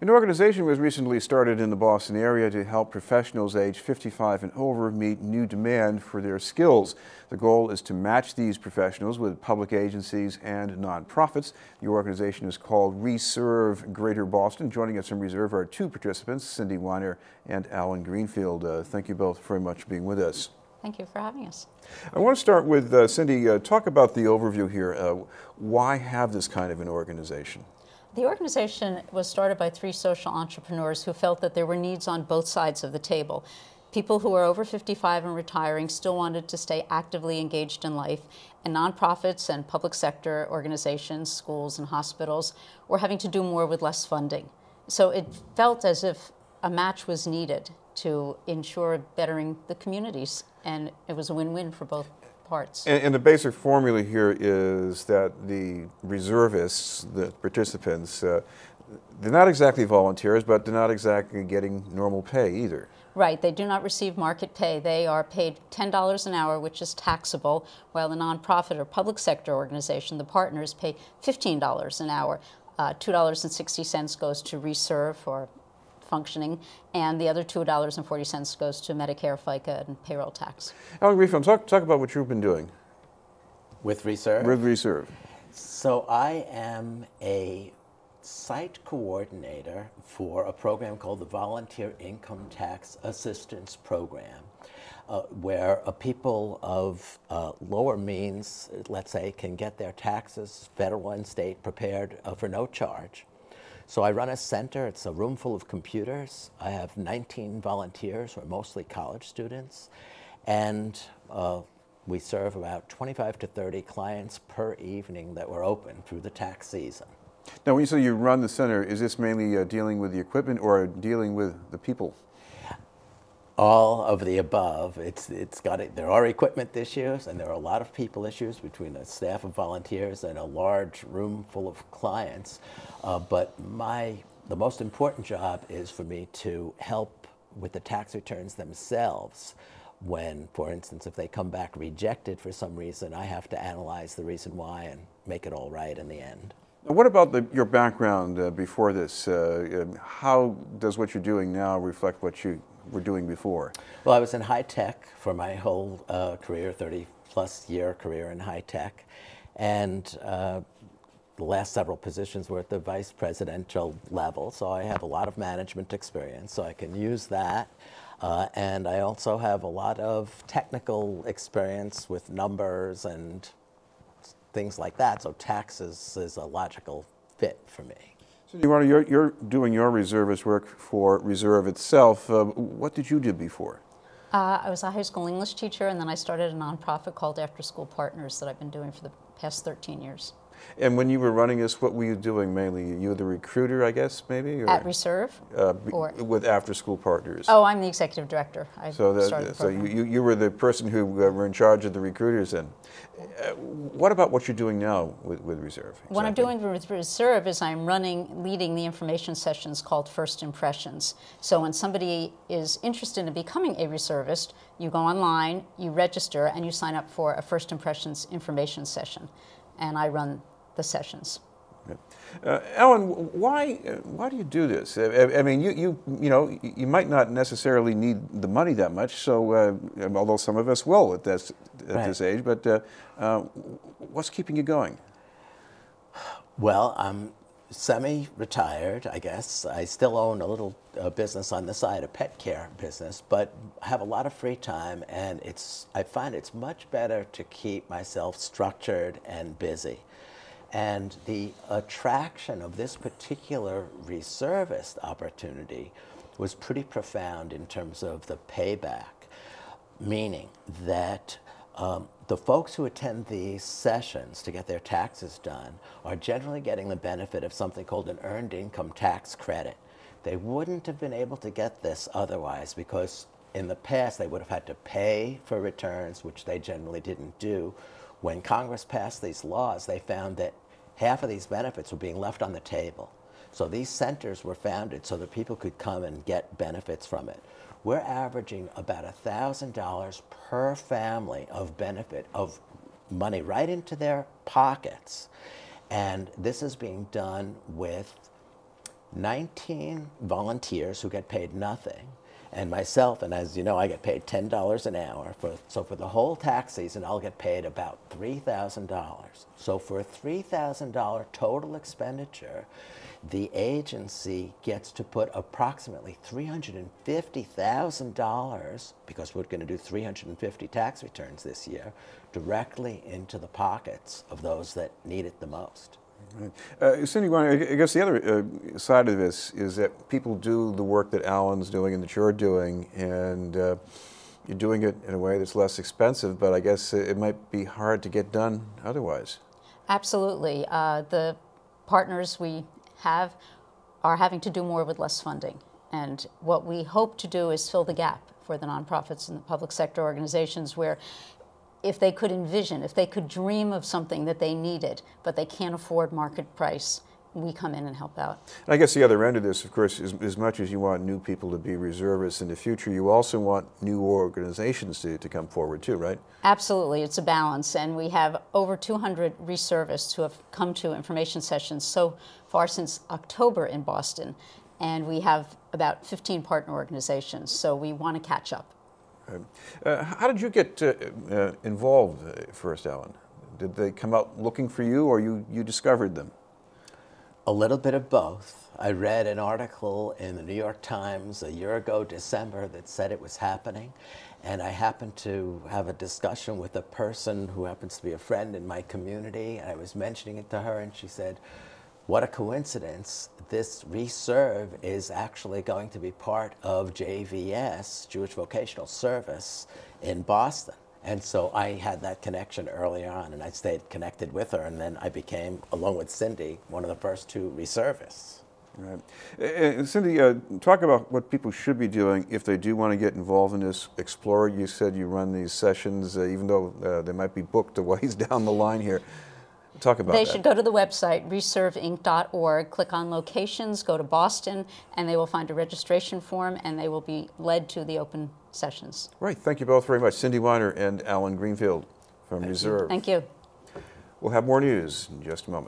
An organization was recently started in the Boston area to help professionals age 55 and over meet new demand for their skills. The goal is to match these professionals with public agencies and nonprofits. The organization is called Reserve Greater Boston. Joining us from Reserve are two participants, Cindy Weiner and Alan Greenfield. Uh, thank you both very much for being with us. Thank you for having us. I want to start with uh, Cindy. Uh, talk about the overview here. Uh, why have this kind of an organization? The organization was started by three social entrepreneurs who felt that there were needs on both sides of the table. People who were over 55 and retiring still wanted to stay actively engaged in life, and nonprofits and public sector organizations, schools and hospitals were having to do more with less funding. So it felt as if a match was needed to ensure bettering the communities, and it was a win-win for both parts. And, and, the basic formula here is that the reservists, the participants, uh, they're not exactly volunteers, but they're not exactly getting normal pay either. Right, they do not receive market pay. They are paid $10 an hour, which is taxable, while the nonprofit or public sector organization, the partners, pay $15 an hour. Uh, $2.60 goes to Reserve or functioning, and the other $2.40 goes to Medicare, FICA, and payroll tax. Alan Greenfield, talk, talk about what you've been doing. With Reserve? With Reserve. So I am a site coordinator for a program called the Volunteer Income Tax Assistance Program. Uh, where uh, people of uh, lower means, let's say, can get their taxes, federal and state, prepared uh, for no charge. So I run a center. It's a room full of computers. I have 19 volunteers who are mostly college students. And uh, we serve about 25 to 30 clients per evening that we're open through the tax season. Now, when you say you run the center, is this mainly uh, dealing with the equipment or dealing with the people? All of the above. It's, it's got it. There are equipment issues and there are a lot of people issues between a staff of volunteers and a large room full of clients. Uh, but my, the most important job is for me to help with the tax returns themselves when, for instance, if they come back rejected for some reason, I have to analyze the reason why and make it all right in the end. What about the, your background uh, before this? Uh, um, how does what you're doing now reflect what you were doing before? Well, I was in high tech for my whole uh, career, 30 plus year career in high tech. And uh, the last several positions were at the vice presidential level, so I have a lot of management experience, so I can use that. Uh, and I also have a lot of technical experience with numbers and things like that, so taxes is a logical fit for me. So, you're, you're doing your reservist work for Reserve itself. Uh, what did you do before? Uh, I was a high school English teacher, and then I started a nonprofit called After School Partners that I've been doing for the past 13 years. And when you were running this, what were you doing mainly? You were the recruiter, I guess, maybe? Or, At Reserve? Uh, or with After School Partners. Oh, I'm the executive director. I so so you, you were the person who uh, were in charge of the recruiters then. Uh, what about what you're doing now with, with Reserve? Exactly? What I'm doing with Reserve is I'm running, leading the information sessions called First Impressions. So when somebody is interested in becoming a reservist, you go online, you register, and you sign up for a First Impressions information session. And I run the sessions. Uh, Ellen, why why do you do this? I, I, mean, you, you you know you might not necessarily need the money that much. So, uh, although some of us will at this at right. this age, but uh, uh what's keeping you going? Well, I'm semi-retired, I guess. I still own a little uh, business on the side, a pet care business, but have a lot of free time, and it's I find it's much better to keep myself structured and busy. And the attraction of this particular reservist opportunity was pretty profound in terms of the payback, meaning that um, the folks who attend these sessions to get their taxes done are generally getting the benefit of something called an earned income tax credit. They wouldn't have been able to get this otherwise because in the past they would have had to pay for returns, which they generally didn't do, when Congress passed these laws, they found that half of these benefits were being left on the table. So these centers were founded so that people could come and get benefits from it. We're averaging about $1,000 per family of benefit, of money right into their pockets. And this is being done with 19 volunteers who get paid nothing, and myself, and as you know, I get paid $10 an hour. For, so for the whole tax season, I'll get paid about $3,000. So for a $3,000 total expenditure, the agency gets to put approximately $350,000, because we're going to do 350 tax returns this year, directly into the pockets of those that need it the most. Uh, Cindy, I guess the other uh, side of this is that people do the work that Alan's doing and that you're doing, and uh, you're doing it in a way that's less expensive, but I guess it might be hard to get done otherwise. Absolutely. Uh, the partners we have are having to do more with less funding. And what we hope to do is fill the gap for the nonprofits and the public sector organizations where if they could envision, if they could dream of something that they needed, but they can't afford market price, we come in and help out. And I guess the other end of this, of course, is as much as you want new people to be reservists in the future, you also want new organizations to, to come forward too, right? Absolutely, it's a balance. And we have over 200 reservists who have come to information sessions so far since October in Boston. And we have about 15 partner organizations, so we want to catch up. Uh, how did you get uh, uh, involved uh, first, Alan? Did they come out looking for you or you, you discovered them? A little bit of both. I read an article in the New York Times a year ago, December, that said it was happening. And I happened to have a discussion with a person who happens to be a friend in my community. And I was mentioning it to her, and she said, what a coincidence. This reserve is actually going to be part of JVS, Jewish Vocational Service, in Boston. And so I had that connection early on, and I stayed connected with her, and then I became, along with Cindy, one of the first two reservists. Right. Cindy, uh, talk about what people should be doing if they do want to get involved in this. Explorer, you said you run these sessions, uh, even though uh, they might be booked a ways down the line here. Talk about they that. should go to the website, reserveinc.org, click on locations, go to Boston, and they will find a registration form and they will be led to the open sessions. Right. Thank you both very much. Cindy Weiner and Alan Greenfield from Thank Reserve. Thank you. We'll have more news in just a moment.